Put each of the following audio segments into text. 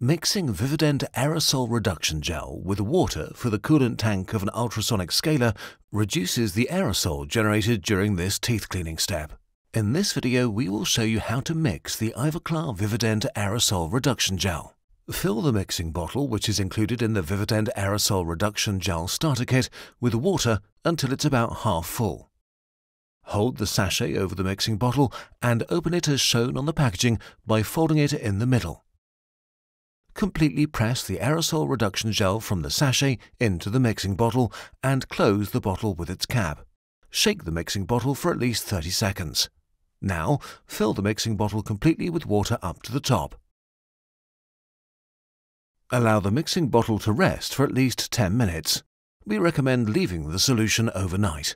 Mixing VivaDent aerosol reduction gel with water for the coolant tank of an ultrasonic scaler reduces the aerosol generated during this teeth cleaning step. In this video, we will show you how to mix the Ivoclar VivaDent aerosol reduction gel. Fill the mixing bottle, which is included in the VivaDent aerosol reduction gel starter kit, with water until it's about half full. Hold the sachet over the mixing bottle and open it as shown on the packaging by folding it in the middle completely press the aerosol reduction gel from the sachet into the mixing bottle and close the bottle with its cap. Shake the mixing bottle for at least 30 seconds. Now, fill the mixing bottle completely with water up to the top. Allow the mixing bottle to rest for at least 10 minutes. We recommend leaving the solution overnight.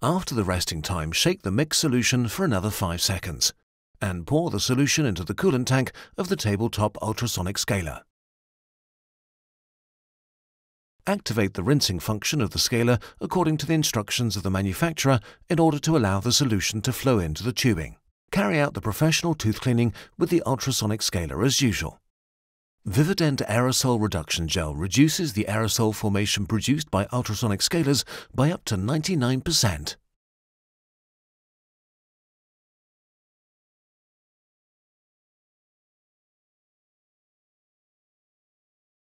After the resting time, shake the mixed solution for another 5 seconds and pour the solution into the coolant tank of the tabletop ultrasonic scaler. Activate the rinsing function of the scaler according to the instructions of the manufacturer in order to allow the solution to flow into the tubing. Carry out the professional tooth cleaning with the ultrasonic scaler as usual. VivaDent aerosol reduction gel reduces the aerosol formation produced by ultrasonic scalers by up to 99%.